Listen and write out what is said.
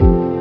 Música